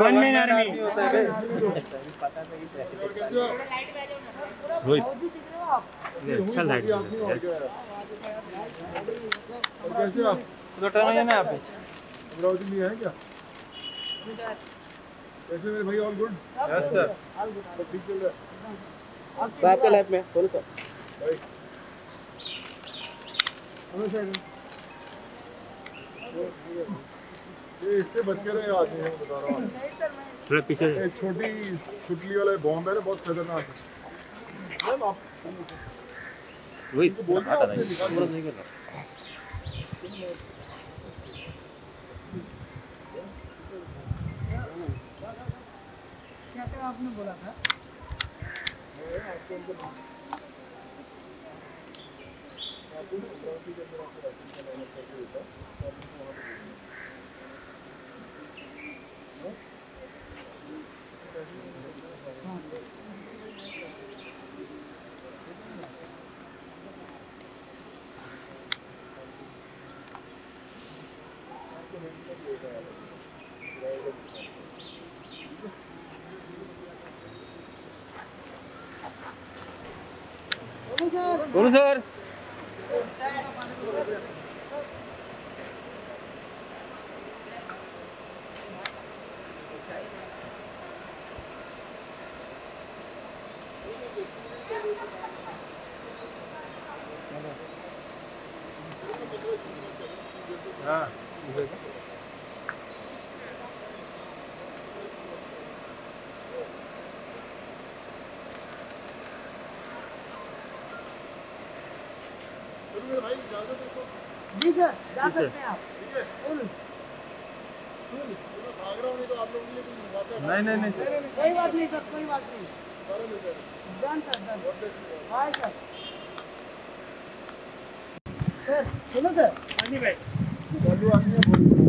One man army चल और कैसे आप ना आप अमरावती में है क्या? कैसे मेरे भाई ऑल गुड यस सर सब ठीक चल रहा है? सर आपके लैब में बोलो सर। भाई। दोनों साइड ये इससे बच के रहे आदमी मैं बता रहा हूँ। थोड़ा पीछे। एक छोटी छुटली वाला बॉम्ब है ना बहुत खतरनाक है। मैम आप वही तो बोलते हैं आपने नहीं। कर क्या क्या आपने बोला था? बोलो सर। हाँ चलो मेरे भाई इजाज़त दो जी सर जा सकते हैं आप। फुल भाग रहा नहीं तो आप लोगों के लिए कुछ बातें नहीं। नहीं नहीं कोई बात नहीं सर कोई बात नहीं। Done sir done. Bye sir sir सुनो सर। हाँ जी भाई। बोलो आदमी है